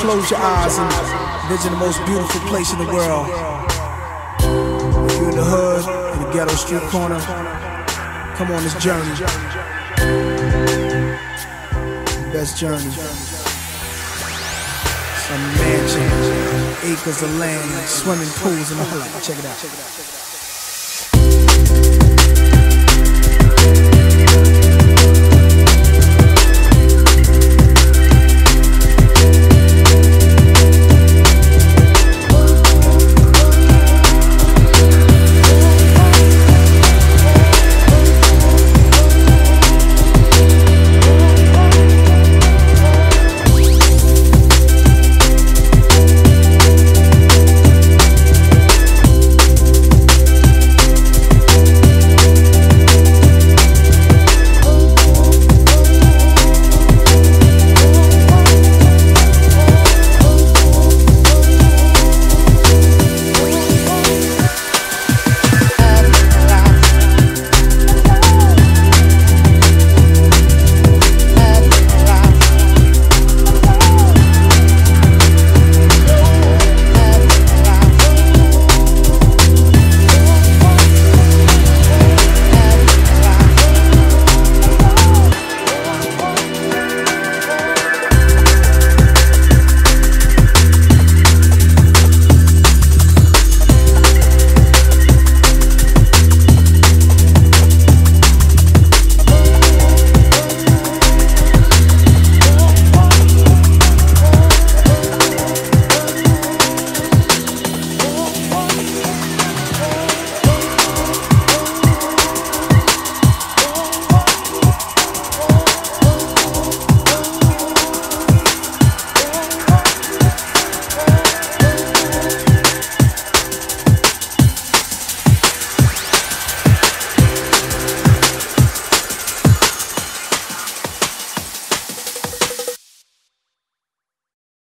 close your eyes and vision the most beautiful place in the world. If you're in the hood, in the ghetto street corner, come on this journey. The best journey. Some mansion, acres of land, swimming pools, and all that. Check it out.